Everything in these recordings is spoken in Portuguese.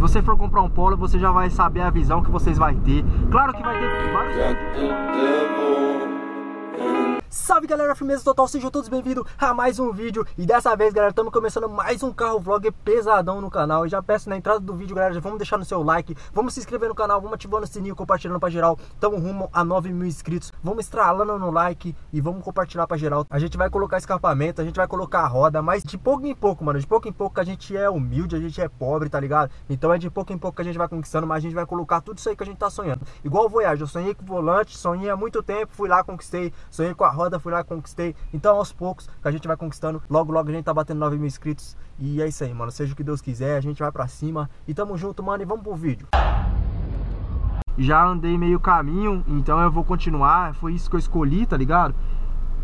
Se você for comprar um Polo, você já vai saber a visão que vocês vai ter. Claro que vai ter vários... Salve galera, firmeza total, sejam todos bem-vindos a mais um vídeo. E dessa vez galera, estamos começando mais um carro vlog pesadão no canal. E já peço na entrada do vídeo galera, já vamos deixar no seu like Vamos se inscrever no canal, vamos ativando o sininho, compartilhando pra geral. Tamo rumo a 9 mil inscritos Vamos estralando no like e vamos compartilhar pra geral. A gente vai colocar escapamento, a gente vai colocar roda Mas de pouco em pouco, mano, de pouco em pouco que a gente é humilde, a gente é pobre, tá ligado? Então é de pouco em pouco que a gente vai conquistando Mas a gente vai colocar tudo isso aí que a gente tá sonhando. Igual o Voyage, eu sonhei com o volante, sonhei há muito tempo Fui lá, conquistei, sonhei com a roda, fui lá, conquistei. Então, aos poucos, que a gente vai conquistando. Logo, logo a gente tá batendo 9 mil inscritos. E é isso aí, mano. Seja o que Deus quiser, a gente vai pra cima. E tamo junto, mano. E vamos pro vídeo. Já andei meio caminho, então eu vou continuar. Foi isso que eu escolhi, tá ligado?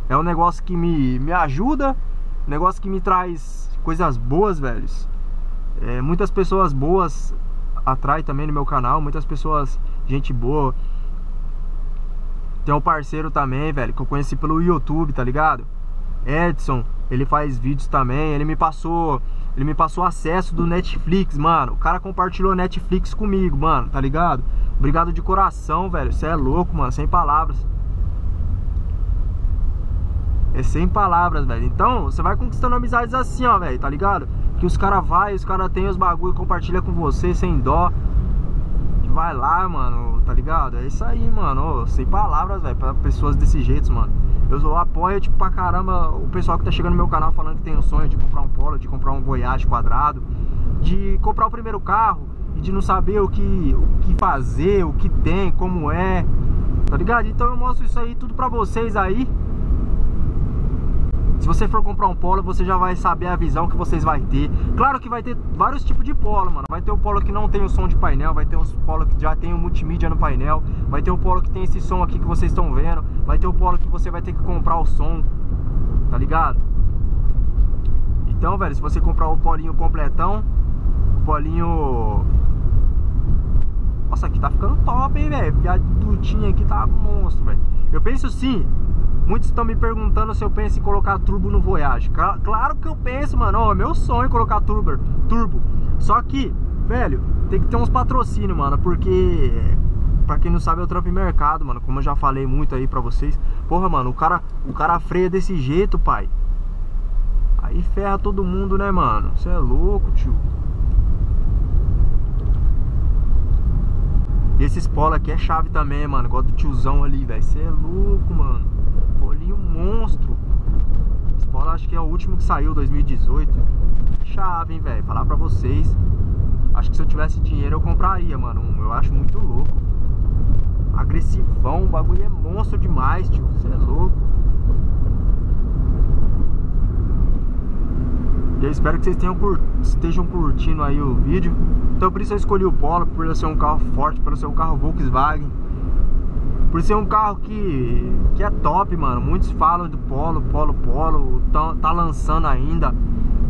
É um negócio que me, me ajuda. Negócio que me traz coisas boas, velhos. É, muitas pessoas boas atrai também no meu canal. Muitas pessoas, gente boa tem um parceiro também, velho, que eu conheci pelo YouTube, tá ligado? Edson, ele faz vídeos também, ele me passou, ele me passou acesso do Netflix, mano. O cara compartilhou Netflix comigo, mano, tá ligado? Obrigado de coração, velho. Você é louco, mano, sem palavras. É sem palavras, velho. Então, você vai conquistando amizades assim, ó, velho, tá ligado? Que os caras vai, os caras tem os bagulho compartilha com você sem dó vai lá, mano, tá ligado? É isso aí, mano, oh, sem palavras, velho, pra pessoas desse jeito, mano. Eu, eu apoio, tipo, pra caramba o pessoal que tá chegando no meu canal falando que tem o sonho de comprar um Polo, de comprar um Voyage quadrado, de comprar o primeiro carro e de não saber o que, o que fazer, o que tem, como é, tá ligado? Então eu mostro isso aí tudo pra vocês aí se você for comprar um polo, você já vai saber a visão que vocês vai ter. Claro que vai ter vários tipos de polo, mano. Vai ter o polo que não tem o som de painel, vai ter os polo que já tem o multimídia no painel, vai ter o polo que tem esse som aqui que vocês estão vendo, vai ter o polo que você vai ter que comprar o som, tá ligado? Então, velho, se você comprar o polinho completão, o polinho... Nossa, aqui tá ficando top, hein, velho? A dutinha aqui tá monstro, velho. Eu penso sim, Muitos estão me perguntando se eu penso em colocar turbo no Voyage. Claro que eu penso, mano. É meu sonho colocar turbo, turbo. Só que, velho, tem que ter uns patrocínios, mano. Porque, pra quem não sabe, eu trampo em mercado, mano. Como eu já falei muito aí pra vocês. Porra, mano, o cara, o cara freia desse jeito, pai. Aí ferra todo mundo, né, mano? Você é louco, tio. E esses polo aqui é chave também, mano. Igual do tiozão ali, velho. Você é louco, mano bolinho monstro. Esse bola acho que é o último que saiu, 2018. Chave, hein, velho. Falar pra vocês. Acho que se eu tivesse dinheiro eu compraria, mano. Eu acho muito louco. Agressivão, o bagulho é monstro demais, tio. Você é louco. E eu espero que vocês tenham cur... estejam curtindo aí o vídeo. Então por isso eu escolhi o Polo, por ser um carro forte, por ser um carro Volkswagen. Por ser um carro que, que é top, mano. Muitos falam do Polo, Polo, Polo. Tá, tá lançando ainda.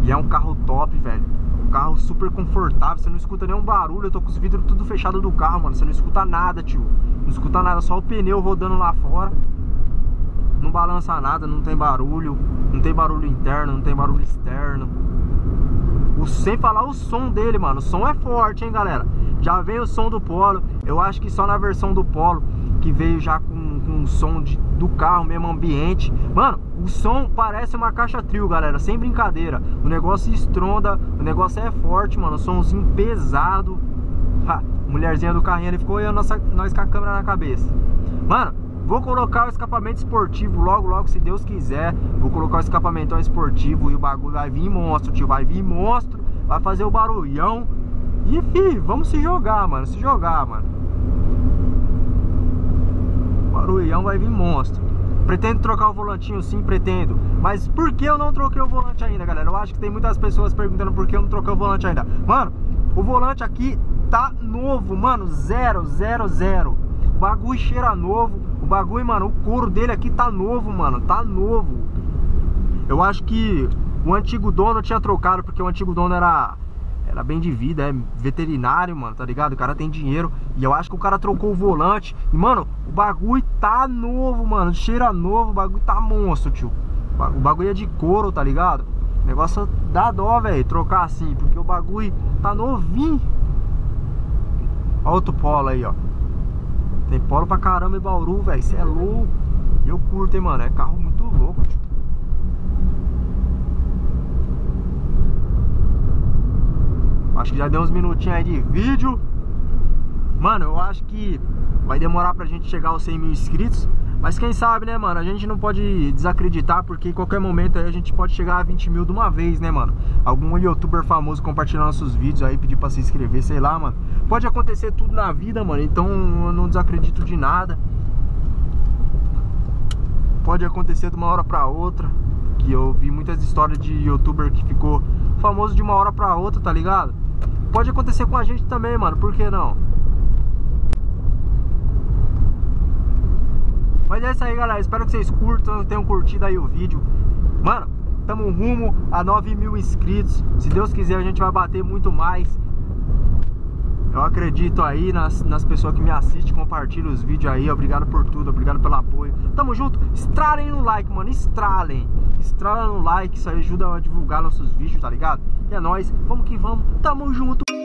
E é um carro top, velho. Um carro super confortável. Você não escuta nenhum barulho. Eu tô com os vidros tudo fechado do carro, mano. Você não escuta nada, tio. Não escuta nada. Só o pneu rodando lá fora. Não balança nada, não tem barulho. Não tem barulho interno, não tem barulho externo. O, sem falar o som dele, mano. O som é forte, hein, galera. Já vem o som do Polo. Eu acho que só na versão do Polo que veio já com, com o som de, do carro, mesmo ambiente. Mano, o som parece uma caixa trio, galera, sem brincadeira. O negócio estronda, o negócio é forte, mano. O somzinho pesado. Ha, mulherzinha do carrinho ali ficou olhando nossa, nós com a câmera na cabeça. Mano, vou colocar o escapamento esportivo logo, logo, se Deus quiser. Vou colocar o escapamento esportivo e o bagulho vai vir monstro, tio. Vai vir monstro, vai fazer o barulhão. E, fi, vamos se jogar, mano. Se jogar, mano. Barulhão vai vir monstro. Pretendo trocar o volantinho sim, pretendo. Mas por que eu não troquei o volante ainda, galera? Eu acho que tem muitas pessoas perguntando por que eu não troquei o volante ainda. Mano, o volante aqui tá novo, mano. Zero, zero, zero. O bagulho cheira novo. O bagulho, mano, o couro dele aqui tá novo, mano. Tá novo. Eu acho que o antigo dono tinha trocado, porque o antigo dono era era bem de vida, é veterinário, mano, tá ligado? O cara tem dinheiro. E eu acho que o cara trocou o volante. E, mano, o bagulho tá novo, mano. Cheira novo, o bagulho tá monstro, tio. O bagulho é de couro, tá ligado? O negócio dá dó, velho, trocar assim. Porque o bagulho tá novinho. outro polo aí, ó. Tem polo pra caramba em Bauru, velho. Você é louco. Eu curto, hein, mano. É carro muito louco, tio. Acho que já deu uns minutinhos aí de vídeo. Mano, eu acho que vai demorar pra gente chegar aos 100 mil inscritos. Mas quem sabe, né, mano? A gente não pode desacreditar, porque em qualquer momento aí a gente pode chegar a 20 mil de uma vez, né, mano? Algum youtuber famoso compartilhar nossos vídeos aí, pedir pra se inscrever, sei lá, mano. Pode acontecer tudo na vida, mano. Então eu não desacredito de nada. Pode acontecer de uma hora pra outra. Que eu vi muitas histórias de youtuber que ficou famoso de uma hora pra outra, tá ligado? Pode acontecer com a gente também, mano. Por que não? Mas é isso aí, galera. Espero que vocês curtam, tenham curtido aí o vídeo. Mano, tamo rumo a 9 mil inscritos. Se Deus quiser, a gente vai bater muito mais. Acredito aí nas, nas pessoas que me assistem, compartilham os vídeos aí. Obrigado por tudo, obrigado pelo apoio. Tamo junto. Estralem no like, mano. Estralem. Estralem no like. Isso aí ajuda a divulgar nossos vídeos, tá ligado? E é nóis. Vamos que vamos. Tamo junto.